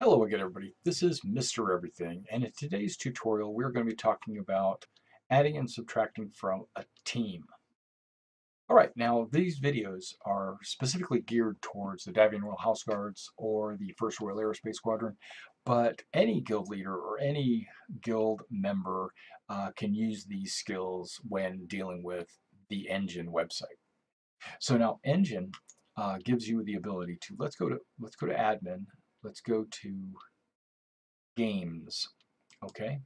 Hello again everybody, this is Mr. Everything and in today's tutorial we're going to be talking about adding and subtracting from a team. Alright, now these videos are specifically geared towards the Davion Royal House Guards or the 1st Royal Aerospace Squadron, but any guild leader or any guild member uh, can use these skills when dealing with the Enjin website. So now Enjin uh, gives you the ability to, let's go to, let's go to admin, let's go to games, okay?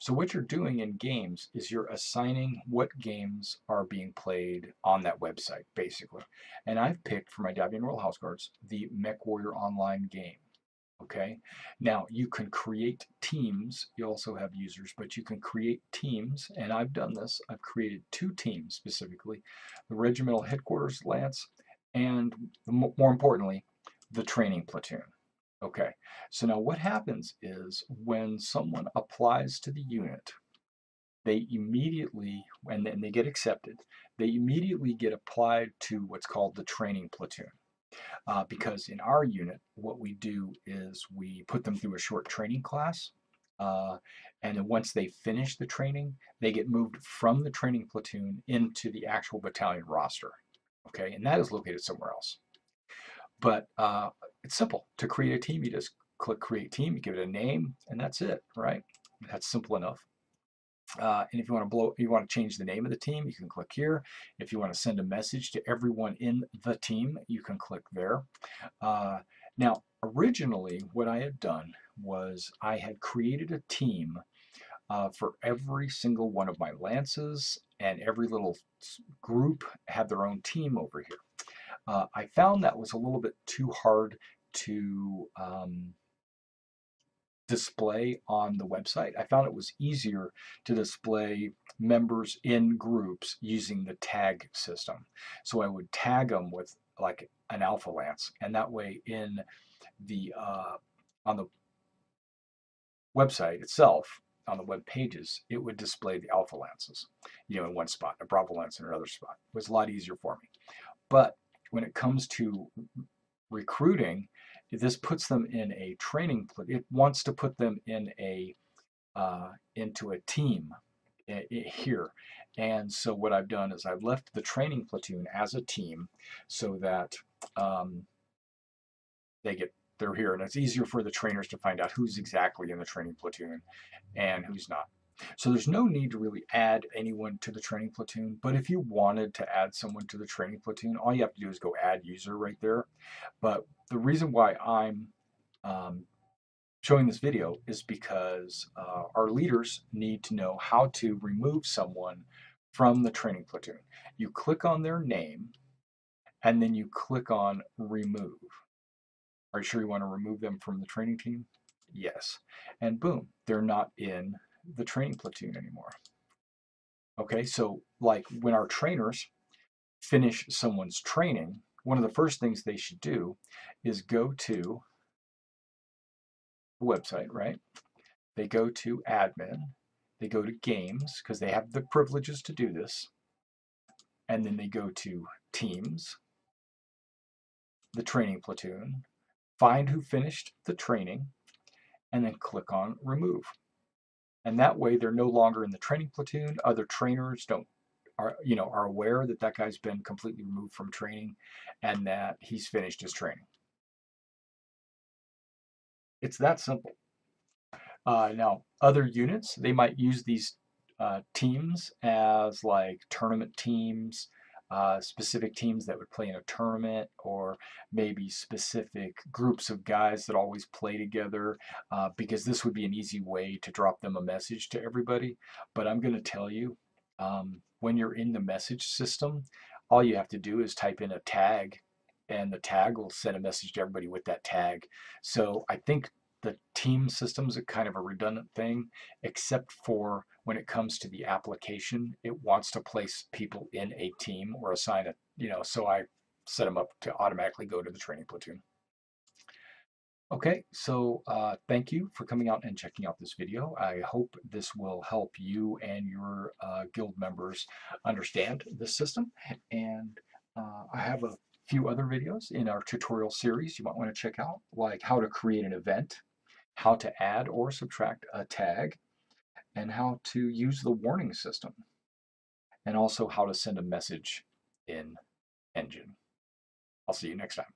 So what you're doing in games is you're assigning what games are being played on that website, basically. And I've picked for my Davion Royal House Guards the Mech Warrior Online game. Okay, now you can create teams. You also have users, but you can create teams, and I've done this. I've created two teams specifically the Regimental Headquarters Lance, and more importantly, the Training Platoon. Okay, so now what happens is when someone applies to the unit, they immediately, and then they get accepted, they immediately get applied to what's called the training platoon. Uh, because in our unit, what we do is we put them through a short training class, uh, and then once they finish the training, they get moved from the training platoon into the actual battalion roster. Okay, and that is located somewhere else. But uh, it's simple. To create a team, you just click create team, you give it a name, and that's it, right? That's simple enough. Uh, and if you want to blow, you want to change the name of the team, you can click here. If you want to send a message to everyone in the team, you can click there. Uh, now, originally, what I had done was I had created a team uh, for every single one of my lances, and every little group had their own team over here. Uh, I found that was a little bit too hard to um, display on the website. I found it was easier to display members in groups using the tag system. So I would tag them with like an alpha lance and that way in the uh, on the website itself on the web pages it would display the alpha lances you know in one spot a bravo lance in another spot it was a lot easier for me but when it comes to recruiting, this puts them in a training, platoon. it wants to put them in a, uh, into a team here. And so what I've done is I've left the training platoon as a team so that um, they get they're here and it's easier for the trainers to find out who's exactly in the training platoon and who's not. So there's no need to really add anyone to the training platoon, but if you wanted to add someone to the training platoon, all you have to do is go add user right there. But the reason why I'm um, showing this video is because uh, our leaders need to know how to remove someone from the training platoon. You click on their name and then you click on remove. Are you sure you want to remove them from the training team? Yes. And boom, they're not in the training platoon anymore. Okay, so like when our trainers finish someone's training, one of the first things they should do is go to the website, right? They go to admin, they go to games because they have the privileges to do this, and then they go to teams, the training platoon, find who finished the training, and then click on remove and that way they're no longer in the training platoon. Other trainers don't are you know are aware that that guy's been completely removed from training and that he's finished his training. It's that simple. Uh, now, other units, they might use these uh, teams as like tournament teams, uh, specific teams that would play in a tournament or maybe specific groups of guys that always play together uh, because this would be an easy way to drop them a message to everybody. But I'm going to tell you, um, when you're in the message system, all you have to do is type in a tag and the tag will send a message to everybody with that tag. So I think the team systems are kind of a redundant thing, except for when it comes to the application, it wants to place people in a team or assign it, you know, so I set them up to automatically go to the training platoon. Okay, so uh, thank you for coming out and checking out this video. I hope this will help you and your uh, guild members understand this system. And uh, I have a few other videos in our tutorial series you might want to check out, like how to create an event, how to add or subtract a tag, and how to use the warning system, and also how to send a message in Enjin. I'll see you next time.